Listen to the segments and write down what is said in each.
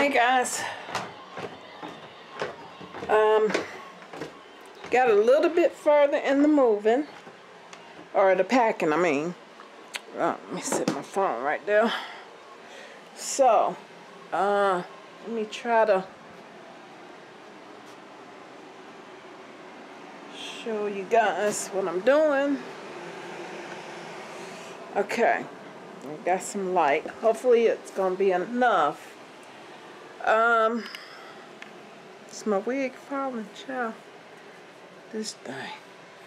Hey guys. Um, got a little bit further in the moving, or the packing, I mean. Uh, let me set my phone right there. So, uh, let me try to show you guys what I'm doing. Okay, I got some light. Hopefully it's gonna be enough. Um, it's my wig falling, child. This thing.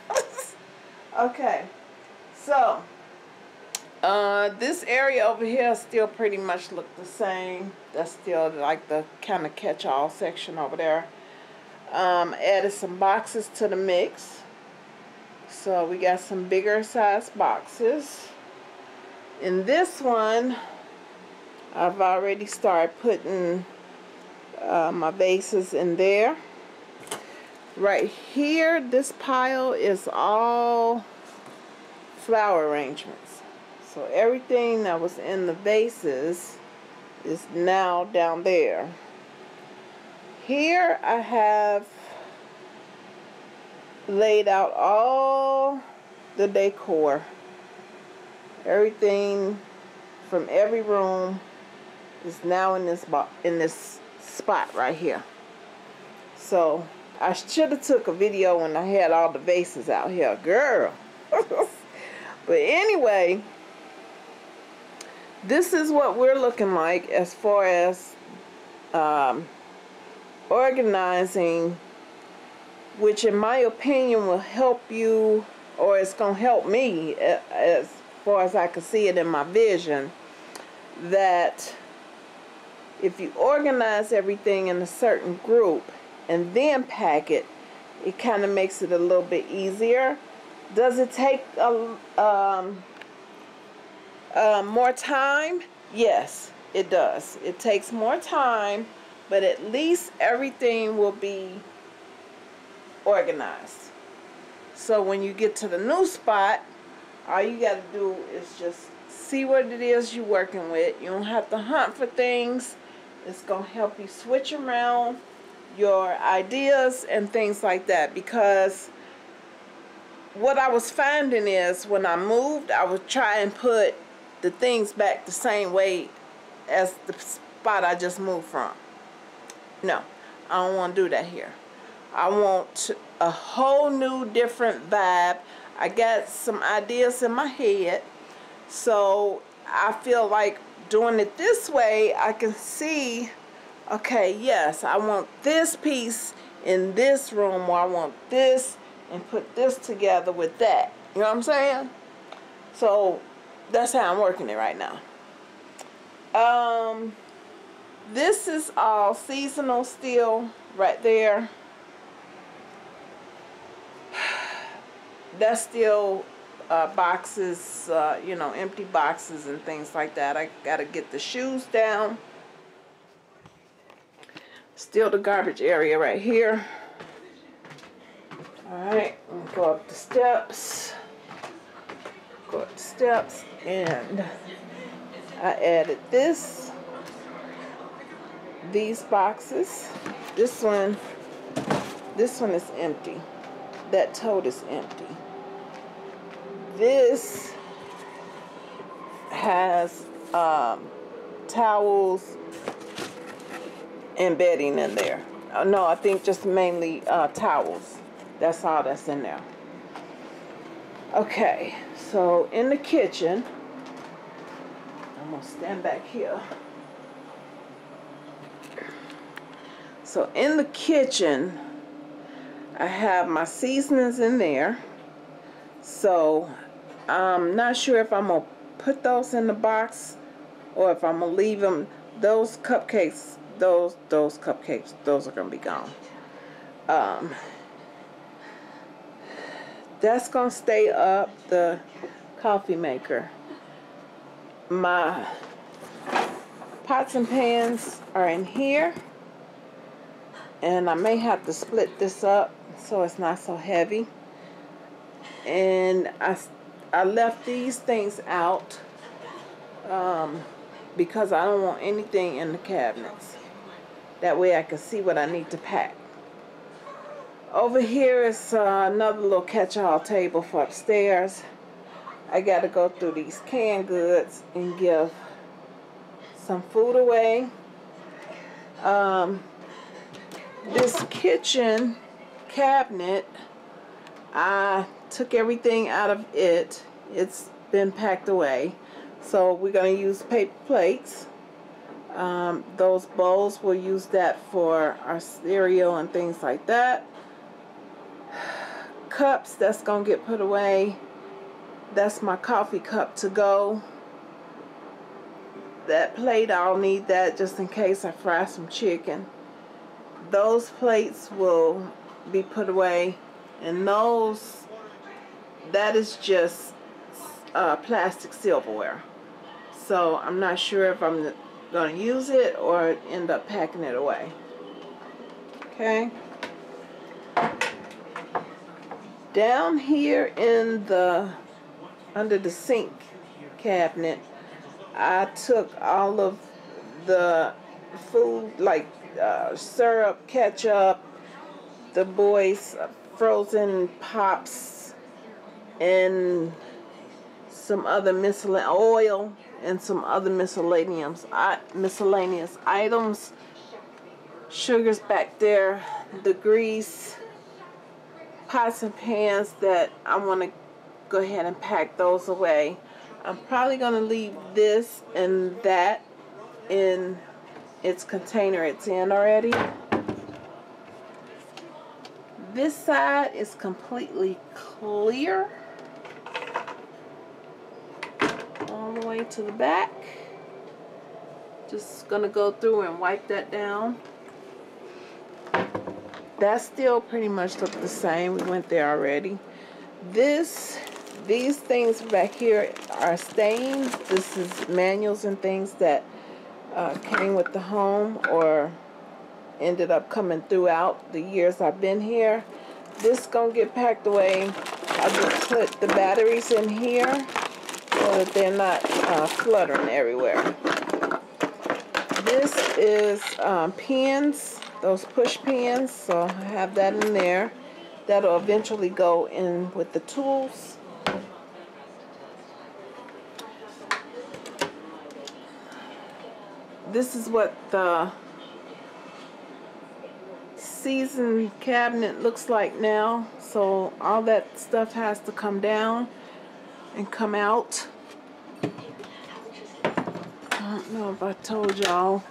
okay, so uh, this area over here still pretty much look the same. That's still like the kind of catch-all section over there. Um, added some boxes to the mix. So we got some bigger size boxes. In this one, I've already started putting uh, my vases in there. Right here, this pile is all flower arrangements. So everything that was in the vases is now down there. Here I have laid out all the decor. Everything from every room is now in this box in this spot right here. So I should have took a video when I had all the vases out here, girl. but anyway, this is what we're looking like as far as um, organizing, which in my opinion will help you, or it's going to help me as far as I can see it in my vision, that if you organize everything in a certain group and then pack it, it kind of makes it a little bit easier. Does it take a, um, uh, more time? Yes, it does. It takes more time, but at least everything will be organized. So when you get to the new spot, all you got to do is just see what it is you're working with. You don't have to hunt for things. It's going to help you switch around your ideas and things like that because what I was finding is when I moved, I would try and put the things back the same way as the spot I just moved from. No, I don't want to do that here. I want a whole new different vibe. I got some ideas in my head. So I feel like doing it this way, I can see, okay, yes, I want this piece in this room or I want this and put this together with that. You know what I'm saying? So that's how I'm working it right now. Um, this is all seasonal still right there. That's still uh, boxes, uh, you know, empty boxes and things like that. I got to get the shoes down. Still the garbage area right here. Alright, go up the steps. Go up the steps and I added this. These boxes. This one, this one is empty. That tote is empty this has um, towels and bedding in there. Uh, no, I think just mainly uh, towels. That's all that's in there. Okay, so in the kitchen, I'm gonna stand back here. So in the kitchen, I have my seasonings in there. So I'm not sure if I'm to put those in the box or if I'm to leave them. Those cupcakes, those those cupcakes, those are to be gone. Um, that's to stay up, the coffee maker. My pots and pans are in here. And I may have to split this up so it's not so heavy. And I I left these things out um, because I don't want anything in the cabinets. That way I can see what I need to pack. Over here is uh, another little catch-all table for upstairs. I got to go through these canned goods and give some food away. Um, this kitchen cabinet, I took everything out of it. It's been packed away. So we're going to use paper plates. Um, those bowls, we'll use that for our cereal and things like that. Cups, that's going to get put away. That's my coffee cup to go. That plate, I'll need that just in case I fry some chicken. Those plates will be put away. And those, that is just uh, plastic silverware. So I'm not sure if I'm going to use it or end up packing it away. Okay. Down here in the under the sink cabinet, I took all of the food like uh, syrup, ketchup, the boys' frozen pops, and some other miscellaneous oil and some other miscellaneous miscellaneous items. Sugars back there, the grease, pots and pans that I want to go ahead and pack those away. I'm probably going to leave this and that in its container it's in already. This side is completely clear. All the way to the back. Just going to go through and wipe that down. That still pretty much look the same. We went there already. This these things back here are stains. This is manuals and things that uh, came with the home or ended up coming throughout the years I've been here. This gonna get packed away. I just put the batteries in here so that they're not uh, fluttering everywhere. This is um, pins, those push pins, so I have that in there. That'll eventually go in with the tools. this is what the season cabinet looks like now. So all that stuff has to come down and come out. I don't know if I told y'all.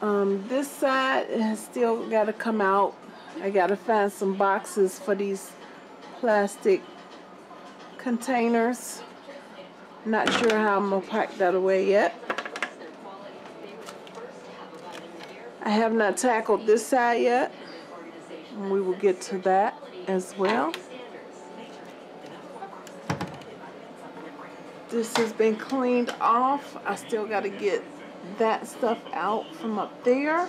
Um, this side has still got to come out. I got to find some boxes for these plastic containers. Not sure how I'm going to pack that away yet. I have not tackled this side yet. We will get to that as well. This has been cleaned off. I still got to get that stuff out from up there.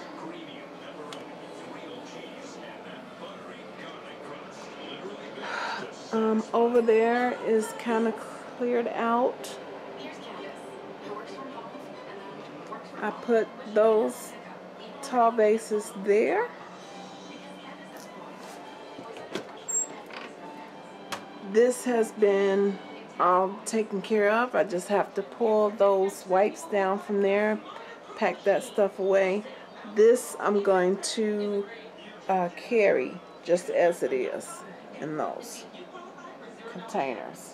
Um, over there is kind of cleared out. I put those tall vases there. This has been all taken care of. I just have to pull those wipes down from there, pack that stuff away. This I'm going to uh, carry just as it is in those containers.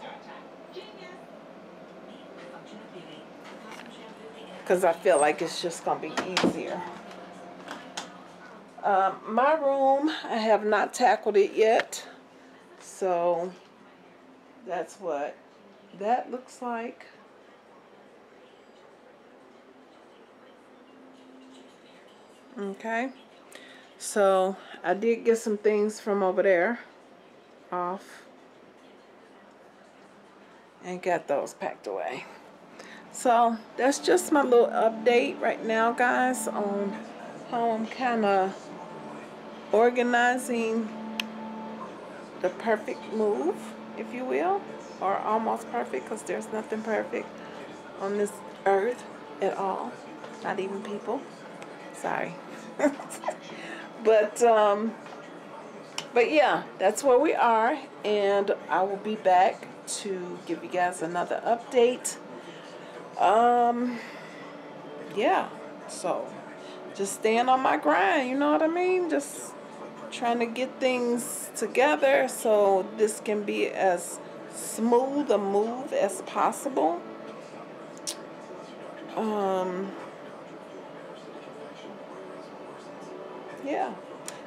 Because I feel like it's just going to be easier. Um, my room, I have not tackled it yet. So that's what that looks like. Okay. So I did get some things from over there off and got those packed away. So that's just my little update right now guys on how I'm kind of organizing the perfect move, if you will, or almost perfect, because there's nothing perfect on this earth at all, not even people. Sorry. but um, but yeah, that's where we are, and I will be back to give you guys another update. Um, yeah, so just staying on my grind, you know what I mean? Just trying to get things together so this can be as smooth a move as possible. Um, yeah.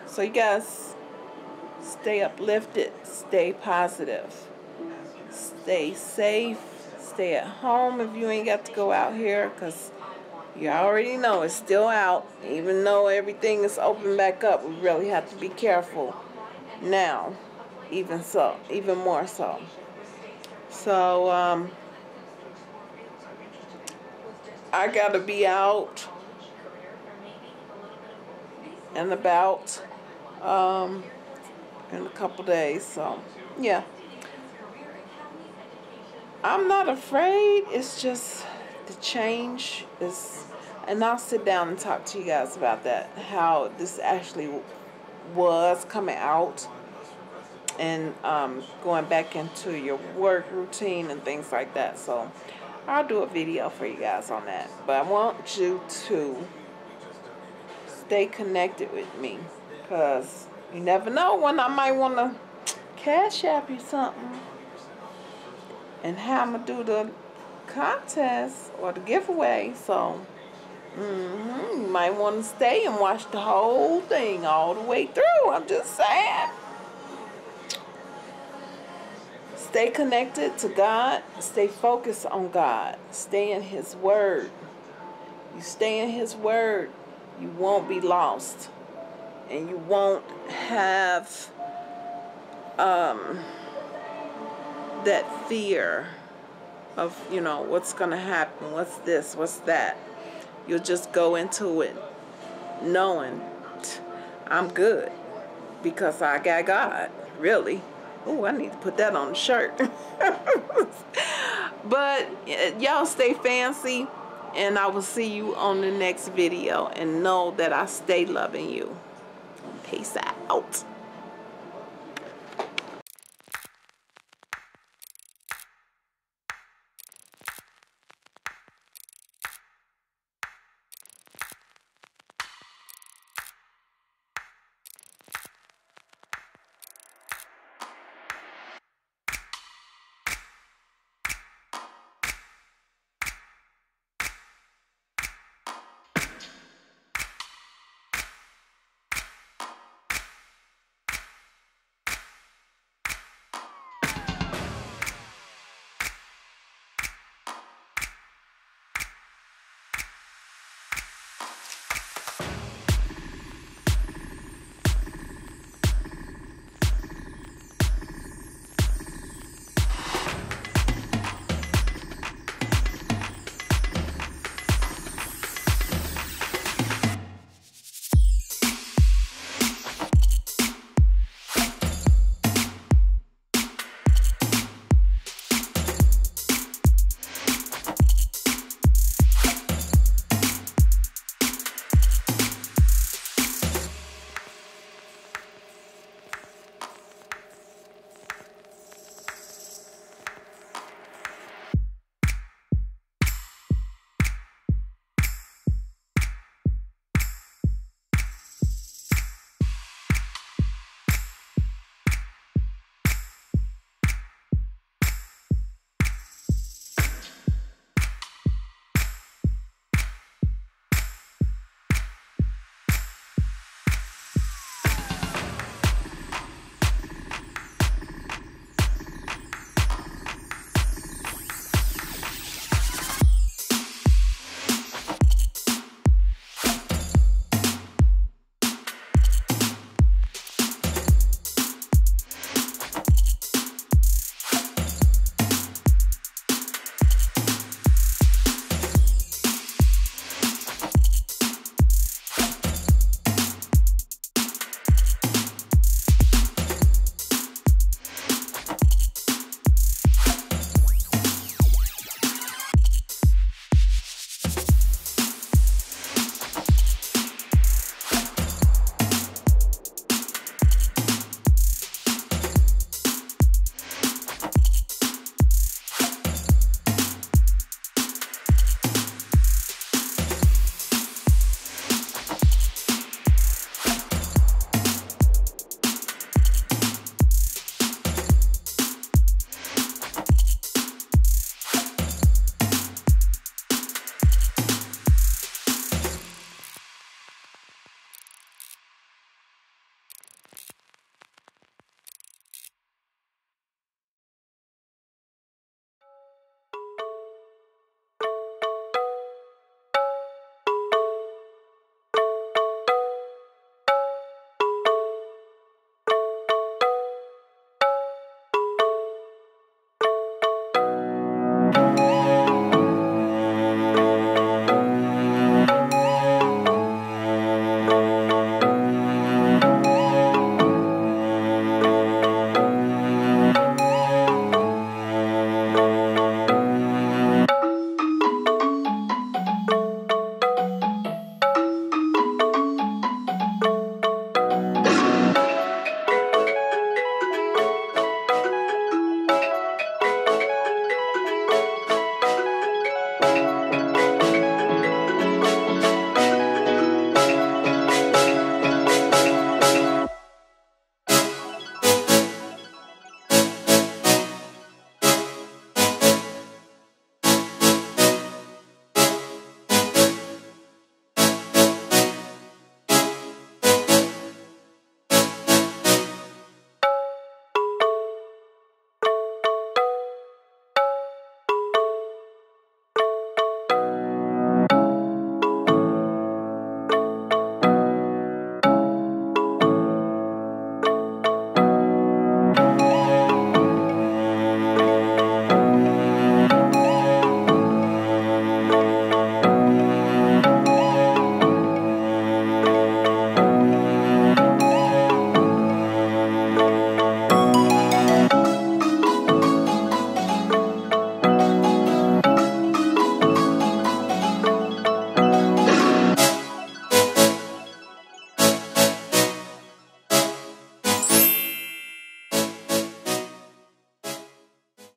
So you guys stay uplifted, stay positive, stay safe, stay at home if you ain't got to go out here because you already know it's still out. Even though everything is open back up, we really have to be careful now, even so, even more so. So, um, I gotta be out and about um, in a couple days. So, yeah. I'm not afraid. It's just the change is, and I'll sit down and talk to you guys about that, how this actually was coming out and um, going back into your work routine and things like that. So I'll do a video for you guys on that. But I want you to stay connected with me because you never know when I might want to cash app you something and how I'm going to do the contest or the giveaway. So mm-hmm, you might want to stay and watch the whole thing all the way through. I'm just saying. Stay connected to God. Stay focused on God. Stay in His Word. You stay in His Word, you won't be lost. And you won't have um, that fear of, you know, what's going to happen, what's this, what's that. You'll just go into it knowing I'm good because I got God, really. Oh, I need to put that on the shirt. but y'all stay fancy and I will see you on the next video and know that I stay loving you. Peace out.